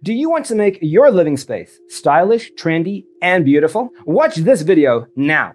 Do you want to make your living space stylish, trendy, and beautiful? Watch this video now.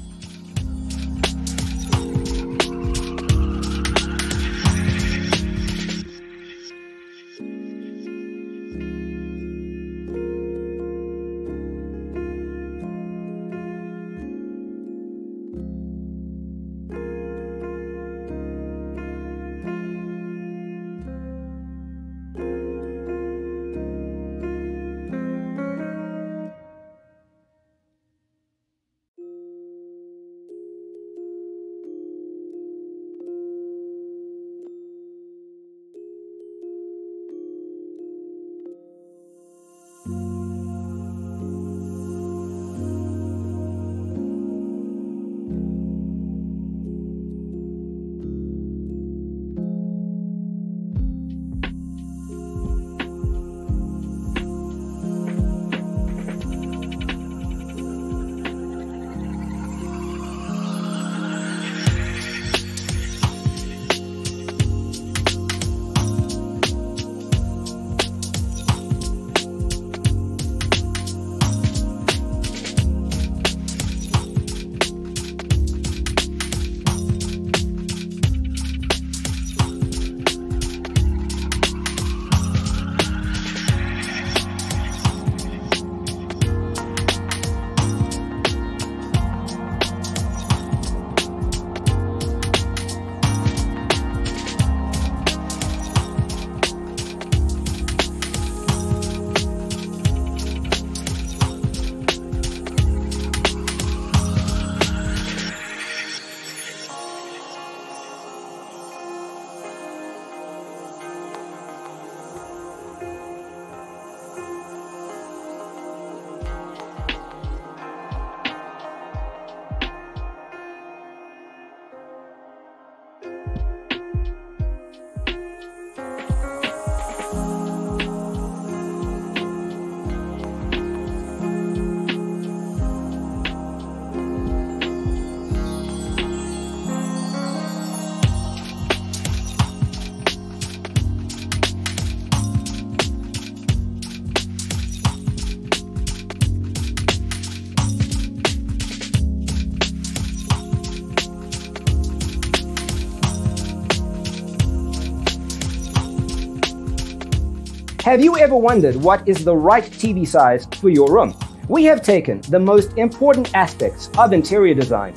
Have you ever wondered what is the right TV size for your room? We have taken the most important aspects of interior design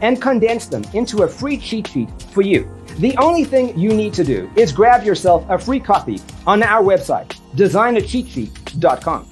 and condensed them into a free cheat sheet for you. The only thing you need to do is grab yourself a free copy on our website, designercheatsheet.com.